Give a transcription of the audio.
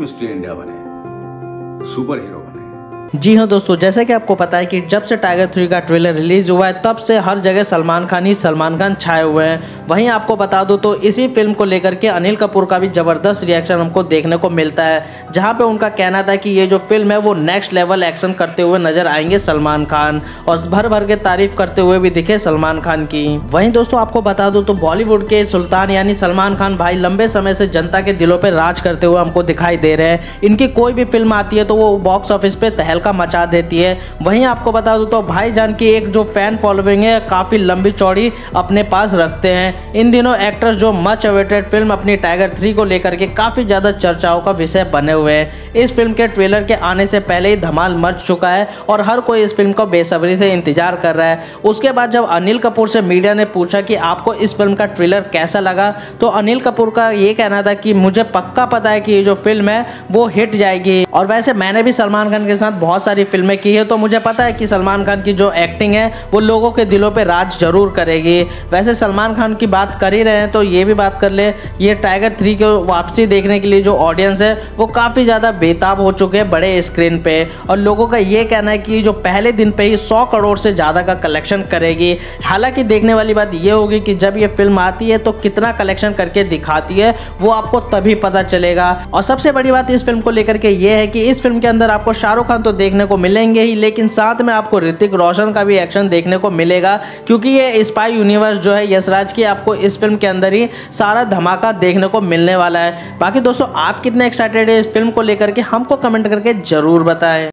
Mister India बने super hero बने जी हाँ दोस्तों, जैसे कि आपको पता है कि जब से टाइगर थ्री का ट्रेलर रिलीज़ हुआ है, तब से हर जगह सलमान खान ही सलमान खान छाए हुए हैं। वहीं आपको बता दो तो इसी फ़िल्म को लेकर के अनिल कपूर का भी ज़बरदस्त रिएक्शन हमको देखने को मिलता है, जहाँ पे उनका कहना था कि ये जो फ़िल्म है, वो नेक्स्ट लेवल एक्शन करते हुए नज़र आएँगे सलमान खान, और भर भर के तारीफ़ करते हुए भी दिखे सलमान खान की। वहीं दोस्तों, आपको बता दो तो बॉलीवुड के सुल्तान यानी सलमान खान भाई लंबे समय से जनता के दिलों पर राज करते हुए हमको दिखाई दे रहे हैं। इनकी कोई भी फ़िल्म आती है तो वो बॉक्स ऑफ़िस पे तहल तहलका मचा देती है। वहीं आपको बता दूँ तो भाईजान की एक जो फ़ैन फॉलोइंग है, काफ़ी लंबी चौड़ी अपने पास रखते हैं। इन दिनों एक्ट्रेस जो मच अवेटेड फ़िल्म अपनी टाइगर थ्री को लेकर के काफ़ी ज़्यादा चर्चाओं का विषय बने हुए हैं। इस फ़िल्म के ट्रेलर के आने से पहले ही धमाल मच चुका है और हर कोई इस फ़िल्म को बेसब्री से इंतज़ार कर रहा है। उसके बाद जब अनिल कपूर से मीडिया ने पूछा कि आपको इस फ़िल्म का ट्रेलर कैसा लगा तो अनिल कपूर का ये कहना था कि मुझे पक्का पता है कि ये जो फ़िल्म है, वो हिट जाएगी। और वैसे मैंने भी सलमान खान के साथ सारी फ़िल्में की है तो मुझे पता है कि सलमान खान की जो एक्टिंग है, वो लोगों के दिलों पर राज ज़रूर करेगी। वैसे सलमान खान की बात कर ही रहे हैं तो ये भी बात कर ले, ये टाइगर थ्री की वापसी देखने के लिए जो ऑडियंस है, वो काफ़ी ज़्यादा बेताब हो चुके हैं बड़े स्क्रीन पे। और लोगों का ये कहना है कि जो पहले दिन पे ही सौ करोड़ से ज़्यादा का कलेक्शन करेगी। हालाँकि देखने वाली बात ये होगी कि जब ये फ़िल्म आती है तो कितना कलेक्शन करके दिखाती है, वो आपको तभी पता चलेगा। और सबसे बड़ी बात इस फ़िल्म को लेकर के ये है कि इस फ़िल्म के अंदर आपको शाहरुख खान तो देखने को मिलेंगे ही, लेकिन साथ में आपको ऋतिक रोशन का भी एक्शन देखने को मिलेगा, क्योंकि ये स्पाई यूनिवर्स जो है, यशराज की आपको इस फ़िल्म के अंदर ही सारा धमाका देखने को मिलने वाला है। बाकी दोस्तों, आप कितने एक्साइटेड है इस फ़िल्म को लेकर के, हमको कमेंट करके ज़रूर बताएँ।